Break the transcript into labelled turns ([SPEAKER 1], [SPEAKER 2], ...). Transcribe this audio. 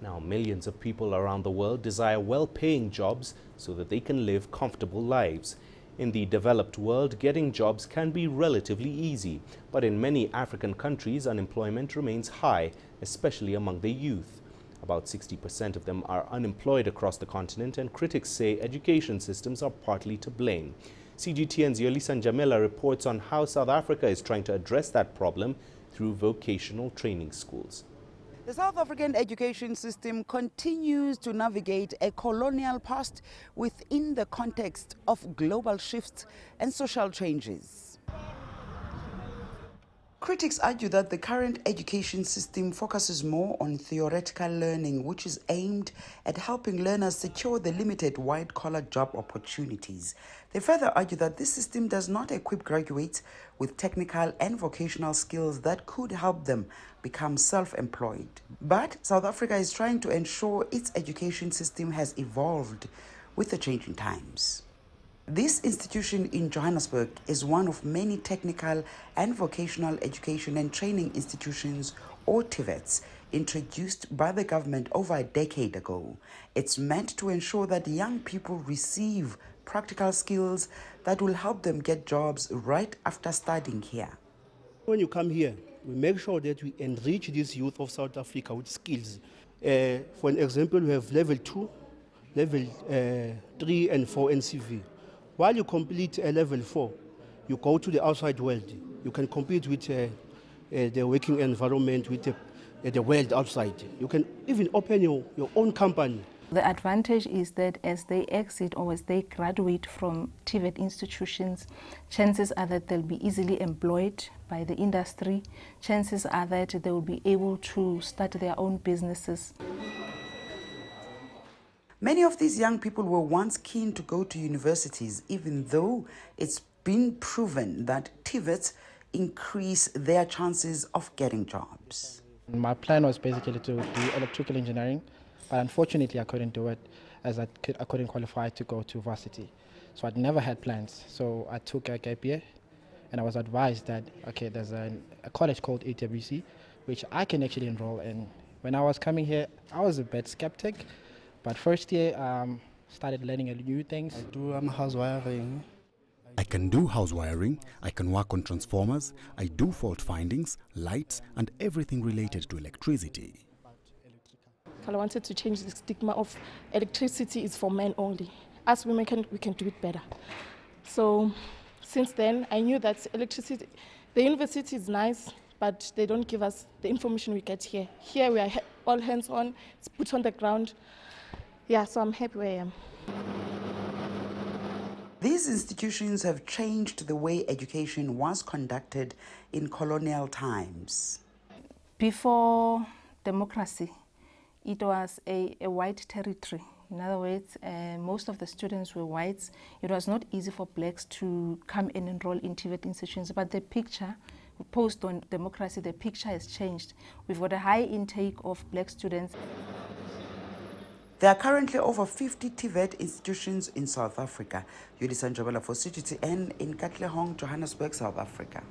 [SPEAKER 1] Now, millions of people around the world desire well-paying jobs so that they can live comfortable lives. In the developed world, getting jobs can be relatively easy, but in many African countries, unemployment remains high, especially among the youth. About 60% of them are unemployed across the continent, and critics say education systems are partly to blame. CGTN's Yolisa Njamela reports on how South Africa is trying to address that problem through vocational training schools.
[SPEAKER 2] The South African education system continues to navigate a colonial past within the context of global shifts and social changes. Critics argue that the current education system focuses more on theoretical learning, which is aimed at helping learners secure the limited white collar job opportunities. They further argue that this system does not equip graduates with technical and vocational skills that could help them become self employed. But South Africa is trying to ensure its education system has evolved with the changing times. This institution in Johannesburg is one of many technical and vocational education and training institutions, or TVETs, introduced by the government over a decade ago. It's meant to ensure that young people receive practical skills that will help them get jobs right after studying here.
[SPEAKER 3] When you come here, we make sure that we enrich this youth of South Africa with skills. Uh, for an example, we have level 2, level uh, 3 and 4 NCV. While you complete a level 4, you go to the outside world. You can compete with uh, uh the working environment, with the, uh, the world outside. You can even open your, your own company.
[SPEAKER 4] The advantage is that as they exit or as they graduate from TVET institutions, chances are that they'll be easily employed by the industry. Chances are that they will be able to start their own businesses.
[SPEAKER 2] Many of these young people were once keen to go to universities, even though it's been proven that TVETs increase their chances of getting jobs.
[SPEAKER 5] My plan was basically to do electrical engineering but unfortunately, I couldn't do it as I, could, I couldn't qualify to go to varsity. So I'd never had plans. So I took a gap year and I was advised that, okay, there's a, a college called EWC, which I can actually enroll in. When I was coming here, I was a bit skeptic, but first year, um, started learning new things.
[SPEAKER 6] I do um, house wiring.
[SPEAKER 7] I can do house wiring, I can work on transformers, I do fault findings, lights, and everything related to electricity.
[SPEAKER 8] I wanted to change the stigma of electricity is for men only. As women, can, we can do it better. So since then, I knew that electricity, the university is nice, but they don't give us the information we get here. Here we are all hands on, it's put on the ground. Yeah, so I'm happy where I am.
[SPEAKER 2] These institutions have changed the way education was conducted in colonial times.
[SPEAKER 4] Before democracy, it was a, a white territory. In other words, uh, most of the students were whites. It was not easy for blacks to come and enroll in TVET institutions, but the picture, post on democracy, the picture has changed. We've got a high intake of black students.
[SPEAKER 2] There are currently over 50 TVET institutions in South Africa. Yolisa Njamela for CGTN in Katlehong, Johannesburg, South Africa.